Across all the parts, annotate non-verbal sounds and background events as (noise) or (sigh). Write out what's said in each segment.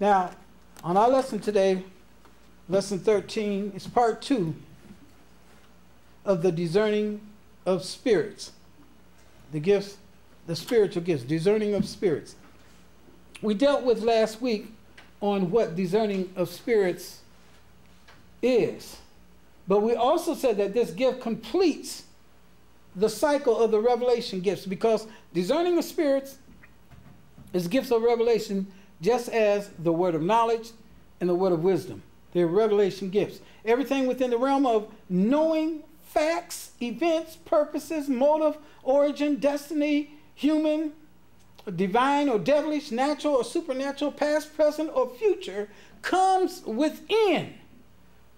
Now, on our lesson today, lesson 13, is part two of the discerning of spirits. The gifts, the spiritual gifts, discerning of spirits. We dealt with last week on what discerning of spirits is. But we also said that this gift completes the cycle of the revelation gifts because discerning of spirits is gifts of revelation just as the word of knowledge and the word of wisdom. They're revelation gifts. Everything within the realm of knowing facts, events, purposes, motive, origin, destiny, human, divine or devilish, natural or supernatural, past, present, or future comes within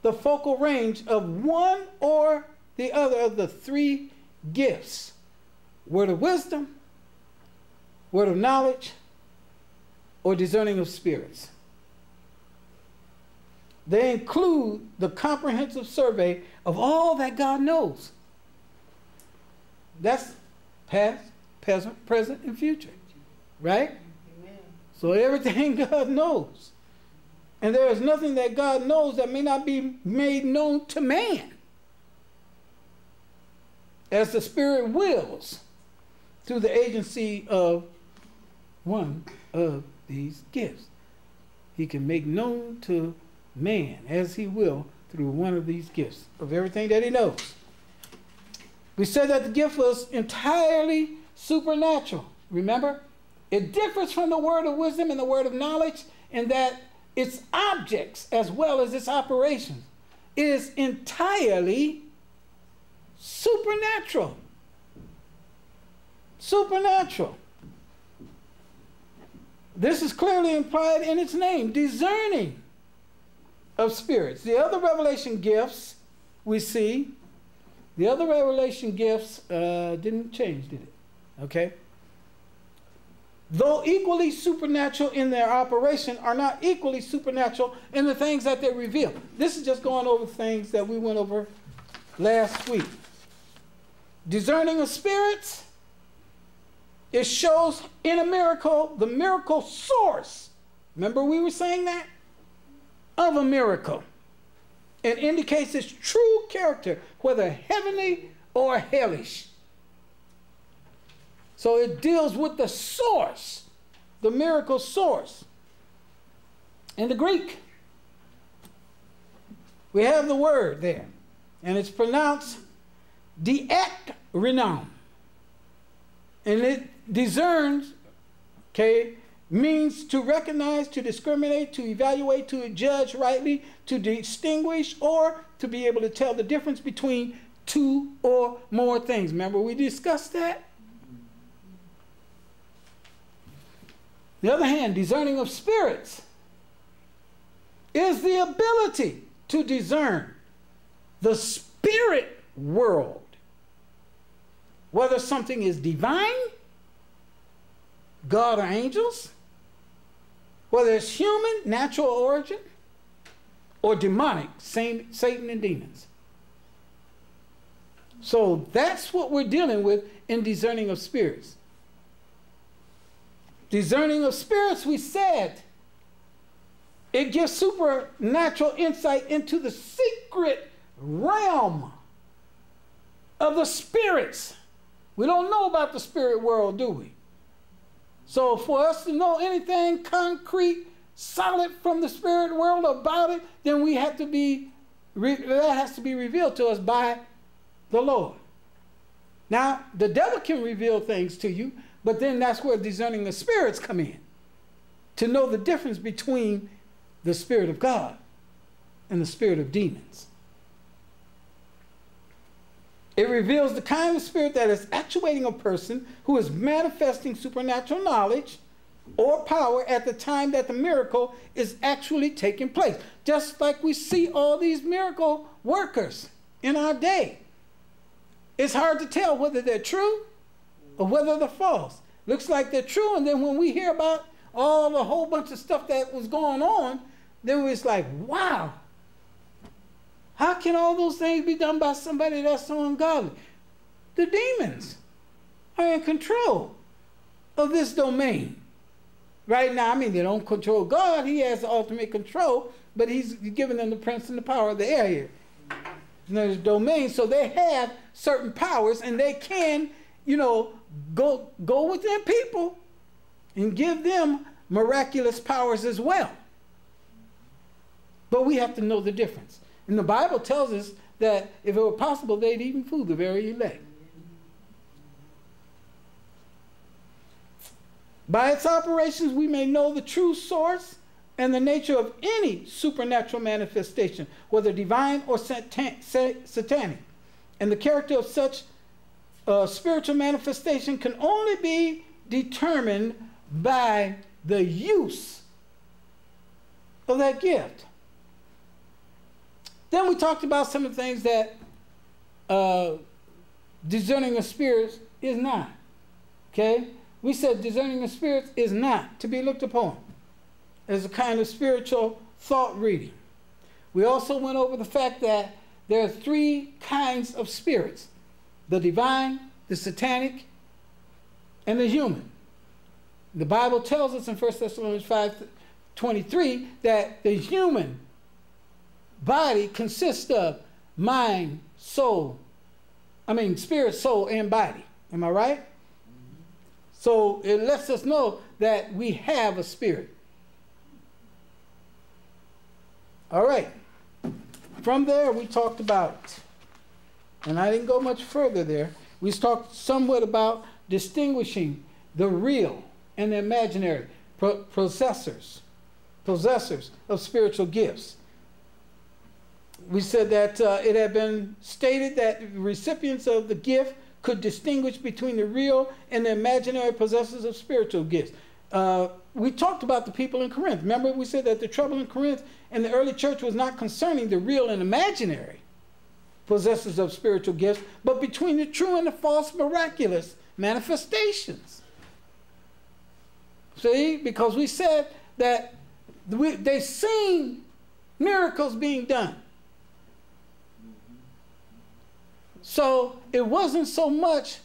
the focal range of one or the other of the three gifts word of wisdom, word of knowledge, or discerning of spirits. They include the comprehensive survey of all that God knows. That's past, present, present, and future. Right? Amen. So everything (laughs) God knows. And there is nothing that God knows that may not be made known to man. As the Spirit wills through the agency of one of these gifts. He can make known to man as he will through one of these gifts of everything that he knows. We said that the gift was entirely supernatural. Remember? It differs from the word of wisdom and the word of knowledge in that its objects as well as its operations is entirely supernatural. Supernatural. This is clearly implied in its name, discerning of spirits. The other revelation gifts we see, the other revelation gifts uh, didn't change, did it? Okay? though equally supernatural in their operation, are not equally supernatural in the things that they reveal. This is just going over things that we went over last week. Discerning of spirits, it shows in a miracle the miracle source. Remember, we were saying that? Of a miracle. It indicates its true character, whether heavenly or hellish. So it deals with the source, the miracle source. In the Greek, we have the word there, and it's pronounced diek renom. And it discerns, okay, means to recognize, to discriminate, to evaluate, to judge rightly, to distinguish, or to be able to tell the difference between two or more things. Remember, we discussed that? the other hand, discerning of spirits is the ability to discern the spirit world, whether something is divine, God or angels, whether it's human, natural origin, or demonic, same, Satan and demons. So that's what we're dealing with in discerning of spirits. Discerning of spirits, we said, it gives supernatural insight into the secret realm of the spirits. We don't know about the spirit world, do we? So, for us to know anything concrete, solid from the spirit world about it, then we have to be that has to be revealed to us by the Lord. Now, the devil can reveal things to you, but then that's where discerning the spirits come in. To know the difference between the spirit of God and the spirit of demons. It reveals the kind of spirit that is actuating a person who is manifesting supernatural knowledge or power at the time that the miracle is actually taking place. Just like we see all these miracle workers in our day. It's hard to tell whether they're true or whether they're false. Looks like they're true, and then when we hear about all the whole bunch of stuff that was going on, then it's like, wow, how can all those things be done by somebody that's so ungodly? The demons are in control of this domain. right now, I mean, they don't control God. He has ultimate control, but he's giving them the prince and the power of the air here. You know, domain. So they have certain powers and they can, you know, go, go within people and give them miraculous powers as well. But we have to know the difference. And the Bible tells us that if it were possible, they'd even fool the very elect. By its operations, we may know the true source and the nature of any supernatural manifestation, whether divine or satanic. And the character of such uh, spiritual manifestation can only be determined by the use of that gift. Then we talked about some of the things that uh, discerning of spirits is not. Okay? We said discerning of spirits is not to be looked upon as a kind of spiritual thought reading. We also went over the fact that there are three kinds of spirits the divine, the satanic, and the human. The Bible tells us in 1 Thessalonians 5 23 that the human body consists of mind, soul, I mean, spirit, soul, and body. Am I right? So it lets us know that we have a spirit. All right. From there, we talked about, and I didn't go much further there, we talked somewhat about distinguishing the real and the imaginary possessors, possessors of spiritual gifts we said that uh, it had been stated that recipients of the gift could distinguish between the real and the imaginary possessors of spiritual gifts. Uh, we talked about the people in Corinth. Remember, we said that the trouble in Corinth and the early church was not concerning the real and imaginary possessors of spiritual gifts, but between the true and the false miraculous manifestations. See, because we said that we, they seen miracles being done. So it wasn't so much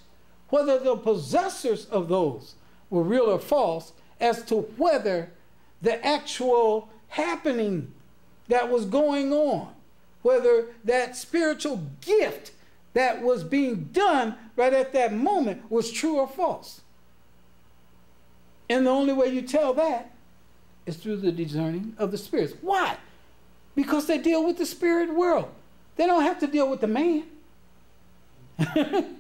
whether the possessors of those were real or false as to whether the actual happening that was going on, whether that spiritual gift that was being done right at that moment was true or false. And the only way you tell that is through the discerning of the spirits. Why? Because they deal with the spirit world. They don't have to deal with the man. (laughs)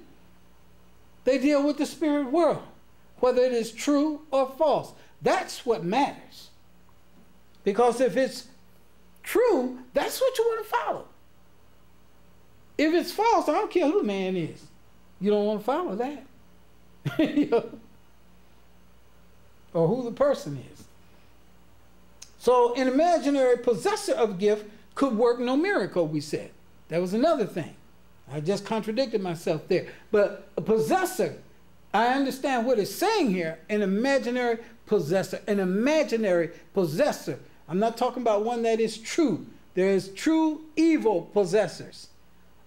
they deal with the spirit world, whether it is true or false. That's what matters. Because if it's true, that's what you want to follow. If it's false, I don't care who the man is. You don't want to follow that. (laughs) or who the person is. So, an imaginary possessor of gift could work no miracle, we said. That was another thing. I just contradicted myself there. But a possessor, I understand what it's saying here an imaginary possessor, an imaginary possessor. I'm not talking about one that is true. There is true evil possessors.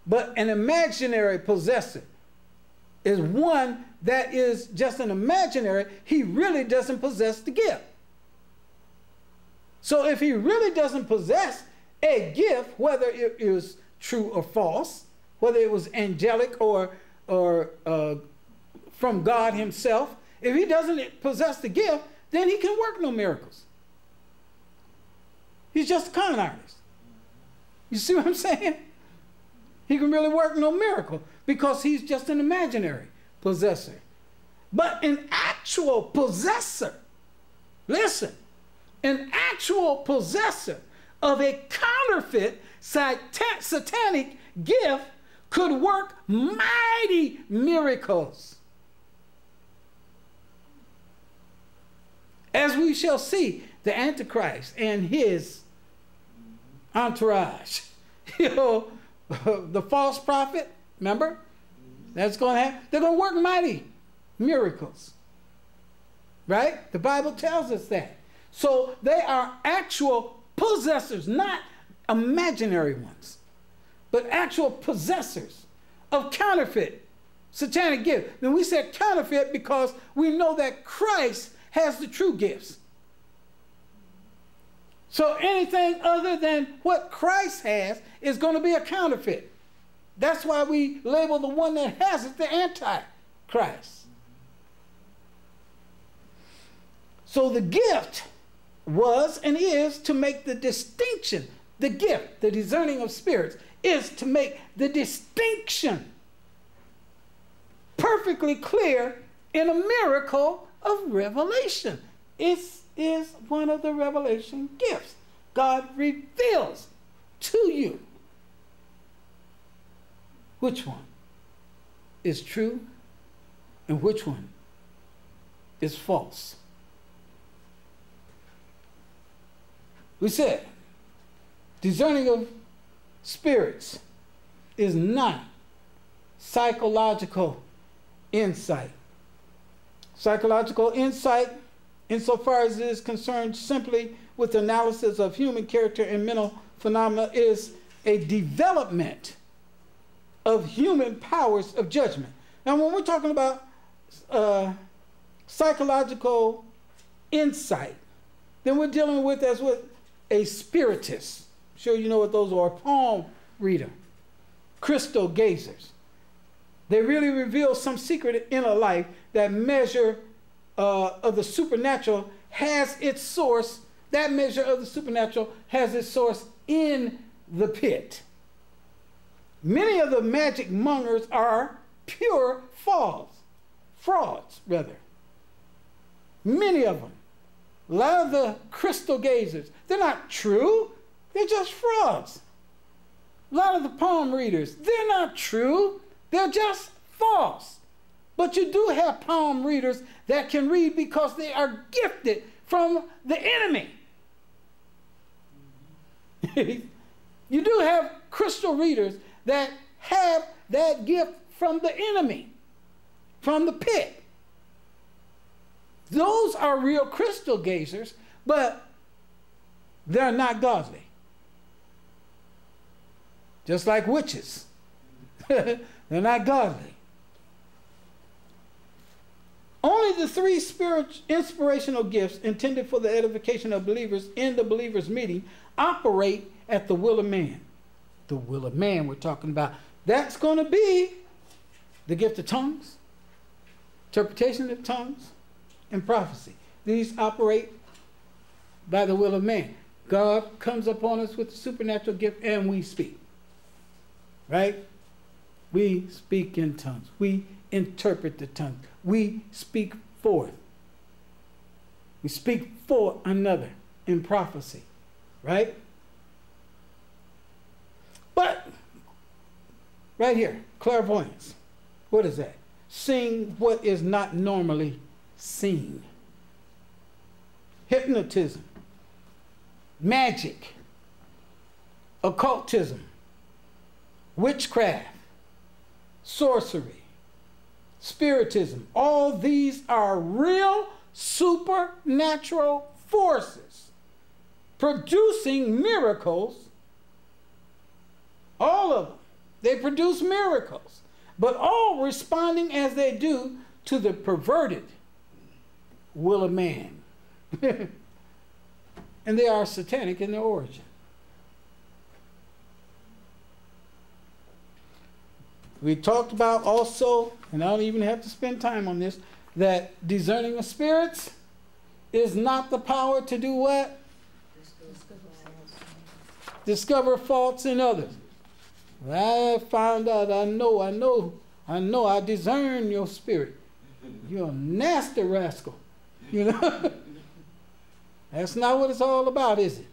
But an imaginary possessor is one that is just an imaginary. He really doesn't possess the gift. So if he really doesn't possess a gift, whether it is true or false, whether it was angelic or, or uh, from God Himself, if he doesn't possess the gift, then he can work no miracles. He's just a con artist. You see what I'm saying? He can really work no miracle because he's just an imaginary possessor. But an actual possessor, listen, an actual possessor of a counterfeit satanic gift could work mighty miracles. As we shall see, the Antichrist and his entourage, (laughs) you know, (laughs) the false prophet, remember? That's going to happen. They're going to work mighty miracles. Right? The Bible tells us that. So they are actual possessors, not imaginary ones but actual possessors of counterfeit satanic gifts. Then we said counterfeit because we know that Christ has the true gifts. So anything other than what Christ has is going to be a counterfeit. That's why we label the one that has it the Antichrist. So the gift was and is to make the distinction. The gift, the discerning of spirits, is to make the distinction perfectly clear in a miracle of revelation. It is is one of the revelation gifts. God reveals to you which one is true and which one is false. We said discerning of spirits is not psychological insight. Psychological insight, insofar as it is concerned simply with analysis of human character and mental phenomena, is a development of human powers of judgment. Now, when we're talking about uh, psychological insight, then we're dealing with as with a spiritist. Sure you know what those are. Palm reader, crystal gazers. They really reveal some secret inner life that measure uh, of the supernatural has its source. That measure of the supernatural has its source in the pit. Many of the magic mongers are pure frauds, frauds rather. Many of them. A lot of the crystal gazers, they're not true, they're just frauds. A lot of the palm readers, they're not true, they're just false. But you do have palm readers that can read because they are gifted from the enemy. (laughs) you do have crystal readers that have that gift from the enemy, from the pit. Those are real crystal gazers, but they're not godly. Just like witches, (laughs) they're not godly. Only the three spirit inspirational gifts intended for the edification of believers in the believers' meeting operate at the will of man. The will of man we're talking about. That's going to be the gift of tongues, interpretation of tongues, and prophecy. These operate by the will of man. God comes upon us with the supernatural gift and we speak. Right? We speak in tongues. We interpret the tongue. We speak forth. We speak for another in prophecy. Right? But, right here, clairvoyance. What is that? Seeing what is not normally seen. Hypnotism, magic, occultism, witchcraft, sorcery, spiritism. All these are real supernatural forces producing miracles. All of them. They produce miracles, but all responding as they do to the perverted will of man. (laughs) and they are satanic in their origin. We talked about also, and I don't even have to spend time on this, that discerning of spirits is not the power to do what? Discover faults in others. I found out, I know, I know, I know, I discern your spirit. You're a nasty rascal. You know? (laughs) That's not what it's all about, is it?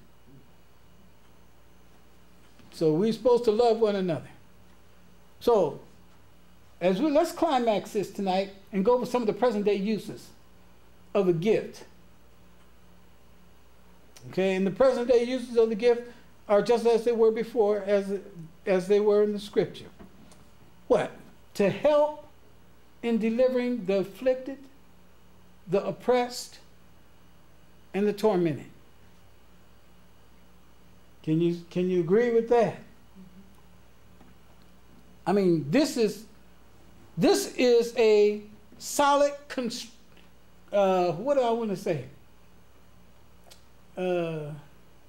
So we're supposed to love one another. So, as we let's climax this tonight and go over some of the present day uses of a gift. Okay, and the present day uses of the gift are just as they were before, as as they were in the scripture. What? To help in delivering the afflicted, the oppressed, and the tormented. Can you, can you agree with that? I mean, this is this is a solid uh, what do I want to say? Uh,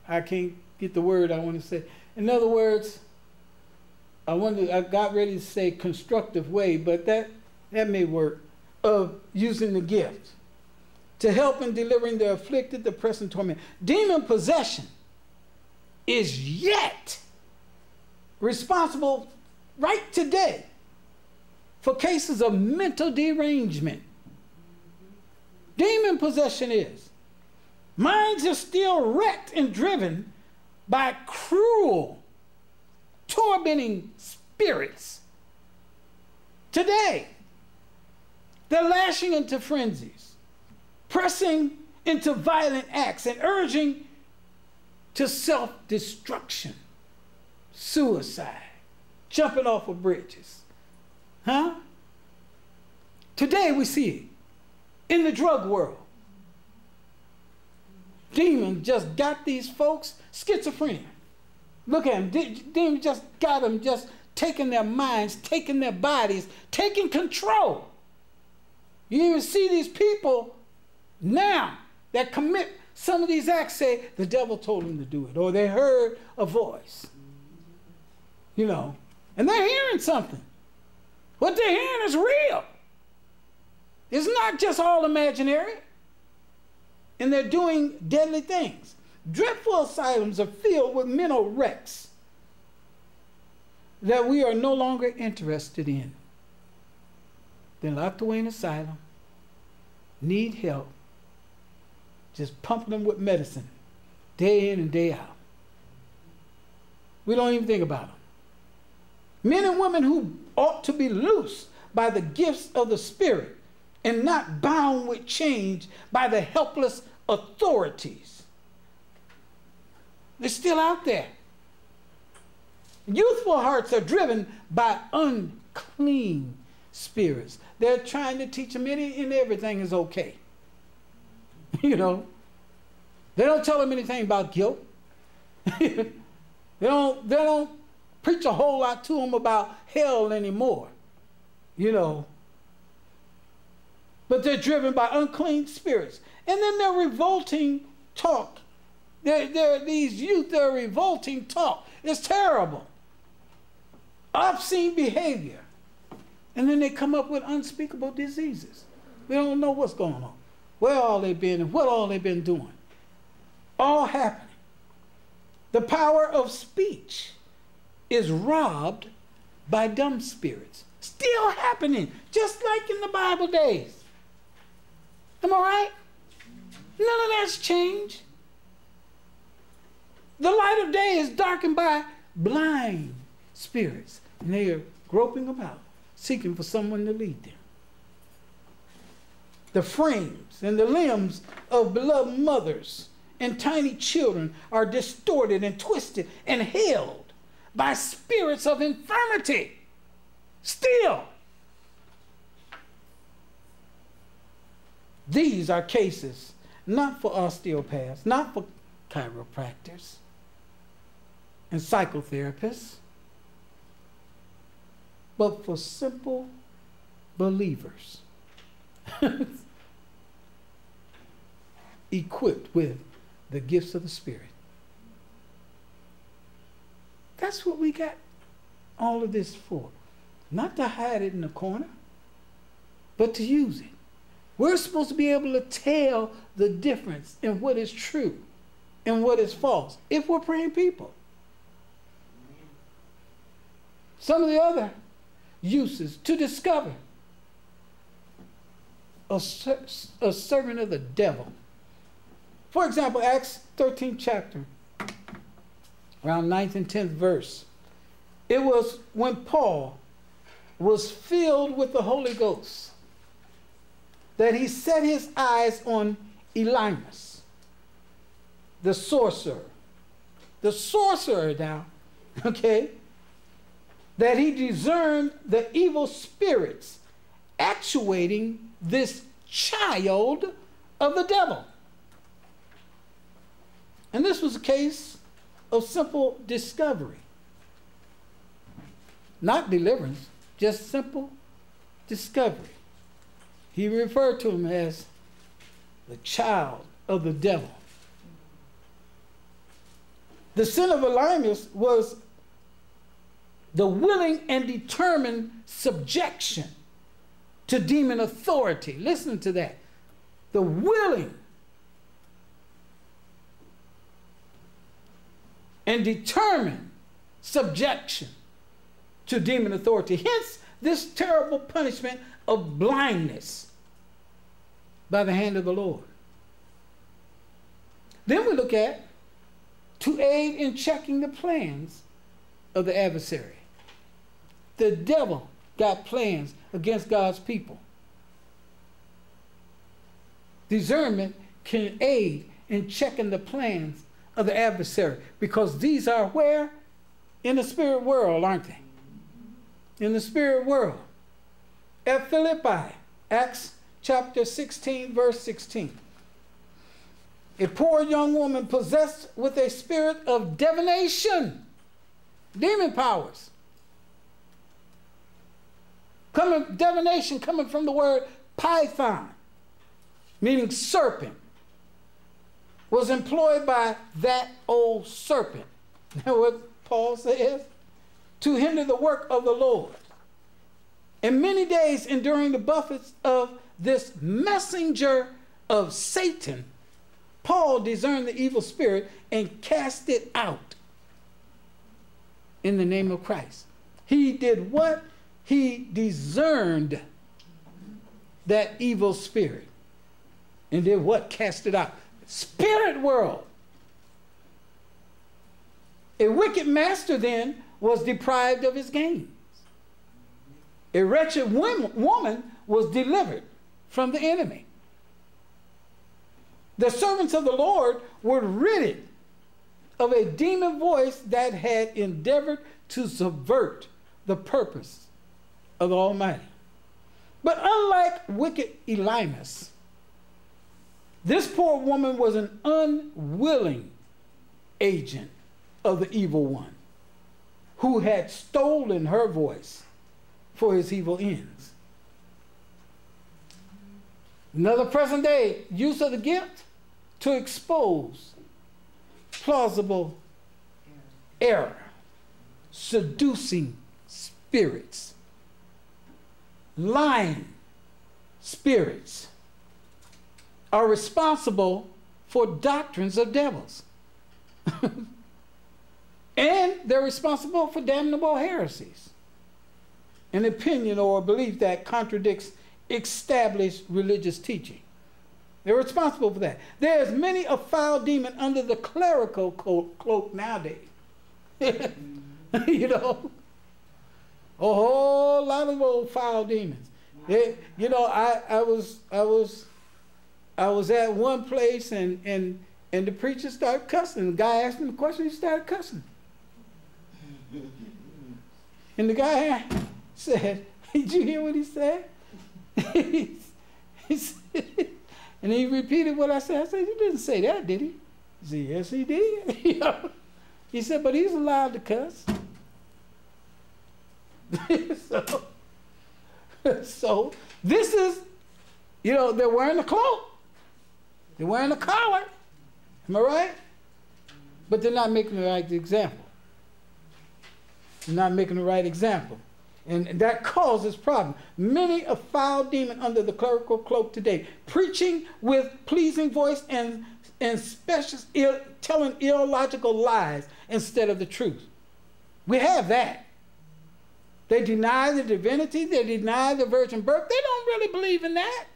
I can't get the word I want to say. In other words, I wanted I got ready to say constructive way, but that that may work of using the gift to help in delivering the afflicted, the present torment. Demon possession is yet responsible right today for cases of mental derangement. Demon possession is. Minds are still wrecked and driven by cruel, tormenting spirits. Today, they're lashing into frenzies, pressing into violent acts, and urging to self destruction, suicide, jumping off of bridges. Huh? Today we see it in the drug world. Demon just got these folks schizophrenia. Look at them. Demon just got them just taking their minds, taking their bodies, taking control. You even see these people now that commit some of these acts say the devil told them to do it or they heard a voice. You know, and they're hearing something. What they're hearing is real. It's not just all imaginary. And they're doing deadly things. Dreadful asylums are filled with mental wrecks that we are no longer interested in. They're locked away in asylum, need help, just pumping them with medicine day in and day out. We don't even think about them. Men and women who ought to be loose by the gifts of the Spirit and not bound with change by the helpless authorities. They're still out there. Youthful hearts are driven by unclean spirits. They're trying to teach them any and everything is okay. (laughs) you know, they don't tell them anything about guilt. (laughs) they don't. They don't preach a whole lot to them about hell anymore. You know. But they're driven by unclean spirits. And then they're revolting talk. They're, they're, these youth, they're revolting talk. It's terrible. Obscene behavior. And then they come up with unspeakable diseases. We don't know what's going on. Where all they been and what all they been doing. All happening. The power of speech is robbed by dumb spirits. Still happening, just like in the Bible days. Am I right? None of that's changed. The light of day is darkened by blind spirits, and they are groping about, seeking for someone to lead them. The frames and the limbs of beloved mothers and tiny children are distorted and twisted and held by spirits of infirmity. Still. These are cases not for osteopaths, not for chiropractors and psychotherapists, but for simple believers (laughs) equipped with the gifts of the Spirit. That's what we got all of this for. Not to hide it in the corner, but to use it. We're supposed to be able to tell the difference in what is true and what is false if we're praying people. Some of the other uses to discover a, a servant of the devil. For example, Acts 13 chapter, around 9th and 10th verse. It was when Paul was filled with the Holy Ghost that he set his eyes on Elymas, the sorcerer. The sorcerer now, (laughs) okay, that he discerned the evil spirits actuating this child of the devil. And this was a case of simple discovery. Not deliverance, just simple discovery. He referred to him as the child of the devil. The sin of Elymas was the willing and determined subjection to demon authority. Listen to that. The willing and determined subjection to demon authority. Hence, this terrible punishment of blindness by the hand of the Lord. Then we look at to aid in checking the plans of the adversary. The devil got plans against God's people. Discernment can aid in checking the plans of the adversary because these are where? In the spirit world, aren't they? In the spirit world. At Philippi, Acts chapter 16, verse 16. A poor young woman possessed with a spirit of divination, demon powers. Coming, divination coming from the word python, meaning serpent was employed by that old serpent. (laughs) What Paul says? To hinder the work of the Lord. And many days enduring the buffets of this messenger of Satan, Paul discerned the evil spirit and cast it out in the name of Christ. He did what? He discerned that evil spirit. And did what? Cast it out spirit world. A wicked master then was deprived of his gains. A wretched woman was delivered from the enemy. The servants of the Lord were rid of a demon voice that had endeavored to subvert the purpose of the Almighty. But unlike wicked Elymas, this poor woman was an unwilling agent of the evil one who had stolen her voice for his evil ends. Another present day use of the gift to expose plausible error, seducing spirits, lying spirits are responsible for doctrines of devils. (laughs) and they're responsible for damnable heresies. An opinion or a belief that contradicts established religious teaching. They're responsible for that. There's many a foul demon under the clerical cloak nowadays. (laughs) you know, a whole lot of old foul demons. They, you know, I, I was I was I was at one place and and and the preacher started cussing. The guy asked him a question, he started cussing. (laughs) And the guy said, (laughs) Did you hear what he said? (laughs) he, said and he repeated what I said. I said, He didn't say that, did he? He said, Yes, he did. he said, But he's allowed to cuss. so, so this is, you know, they're wearing a cloak. They're wearing a collar. Am I right? But they're not making the right example. They're not making the right example. And that causes problem. Many a foul demon under the clerical cloak today, preaching with pleasing voice and, and specious, Ill, telling illogical lies instead of the truth. We have that. They deny the divinity, they deny the virgin birth. They don't really believe in that.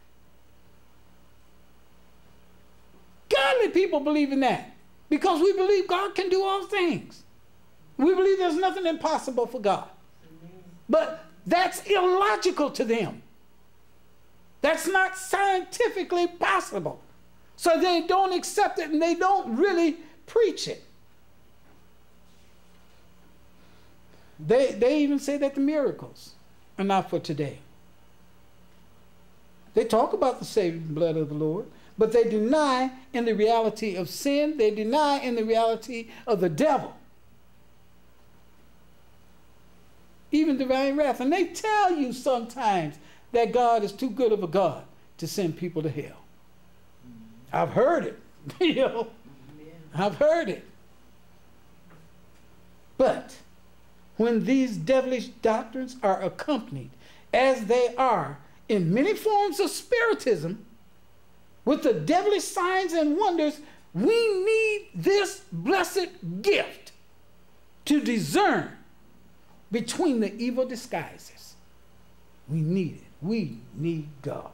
Godly people believe in that because we believe God can do all things. We believe there's nothing impossible for God. But that's illogical to them. That's not scientifically possible. So they don't accept it and they don't really preach it. They, they even say that the miracles are not for today. They talk about the saving blood of the Lord, but they deny in the reality of sin, they deny in the reality of the devil. Even divine wrath. And they tell you sometimes that God is too good of a God to send people to hell. I've heard it. (laughs) you know, I've heard it. But when these devilish doctrines are accompanied, as they are in many forms of spiritism, with the devilish signs and wonders, we need this blessed gift to discern between the evil disguises. We need it. We need God.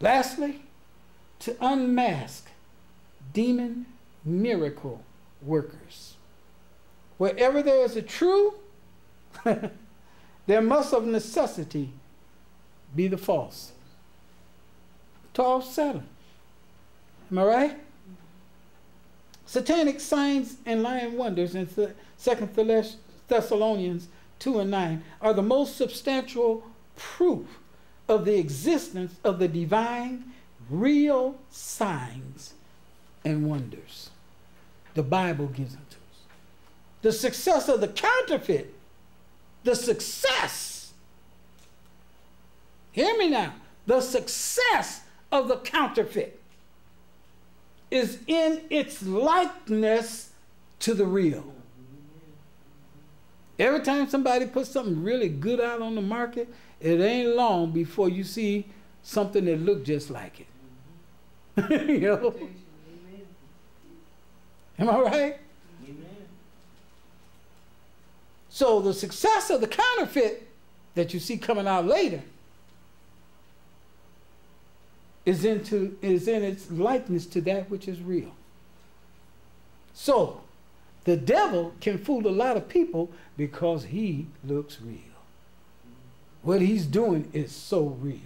Lastly, to unmask demon miracle workers. Wherever there is a true, (laughs) there must of necessity be the false. To offset. Am I right? Satanic signs and lying wonders in Second Thessalonians 2 and 9 are the most substantial proof of the existence of the divine, real signs and wonders. The Bible gives them to us. The success of the counterfeit, the success, hear me now, the success of the counterfeit is in its likeness to the real. Every time somebody puts something really good out on the market, it ain't long before you see something that look just like it. (laughs) you know? Am I right? So the success of the counterfeit that you see coming out later is into is in its likeness to that which is real. So the devil can fool a lot of people because he looks real. What he's doing is so real.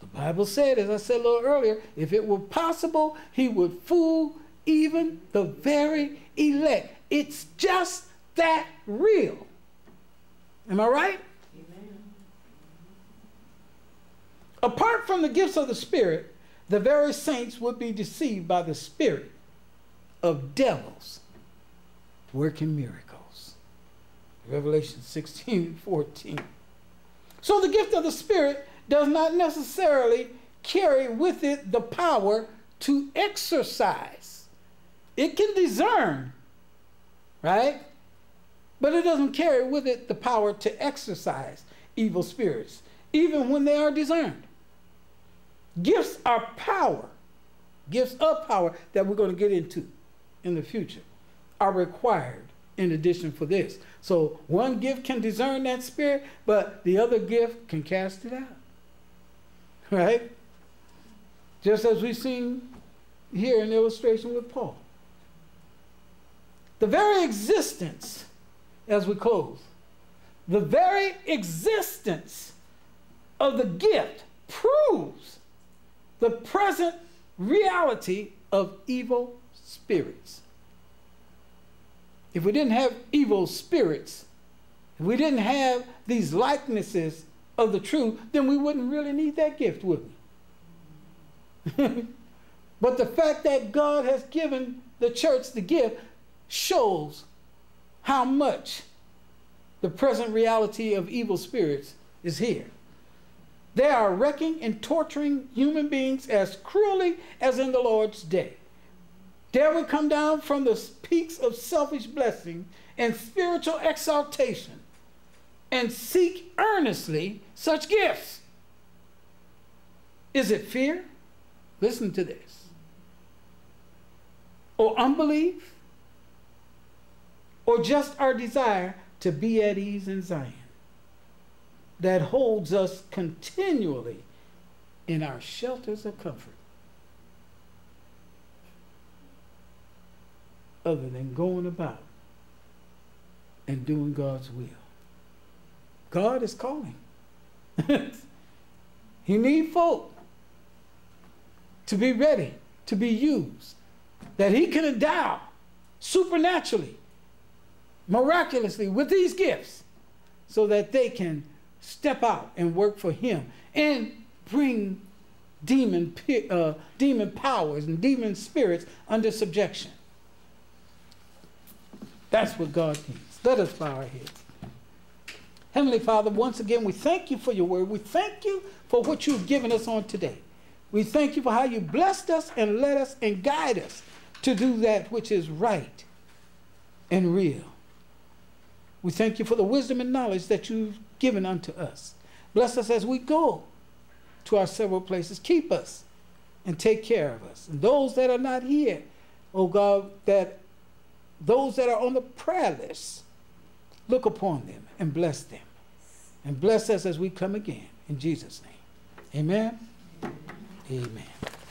The Bible said, as I said a little earlier, if it were possible, he would fool even the very elect. It's just that real. Am I right? Amen. Apart from the gifts of the Spirit, the very saints would be deceived by the spirit of devils working miracles. Revelation 16 14. So the gift of the Spirit does not necessarily carry with it the power to exercise. It can discern, right? But it doesn't carry with it the power to exorcise evil spirits, even when they are discerned. Gifts are power, gifts of power that we're going to get into in the future are required in addition for this. So one gift can discern that spirit, but the other gift can cast it out. Right? Just as we've seen here in illustration with Paul. The very existence, as we close, the very existence of the gift proves the present reality of evil spirits if we didn't have evil spirits, if we didn't have these likenesses of the truth, then we wouldn't really need that gift, would we? (laughs) but the fact that God has given the church the gift shows how much the present reality of evil spirits is here. They are wrecking and torturing human beings as cruelly as in the Lord's day. Dare we come down from the peaks of selfish blessing and spiritual exaltation and seek earnestly such gifts? Is it fear? Listen to this. Or unbelief? Or just our desire to be at ease in Zion that holds us continually in our shelters of comfort? other than going about and doing God's will. God is calling. (laughs) he need folk to be ready to be used, that he can endow supernaturally, miraculously with these gifts so that they can step out and work for him and bring demon, uh, demon powers and demon spirits under subjection. That's what God needs. Let us bow our heads. Heavenly Father, once again, we thank you for your word. We thank you for what you've given us on today. We thank you for how you blessed us and led us and guide us to do that which is right and real. We thank you for the wisdom and knowledge that you've given unto us. Bless us as we go to our several places. Keep us and take care of us. And those that are not here, oh God, that those that are on the prayer list, look upon them and bless them. And bless us as we come again. In Jesus' name. Amen. Amen.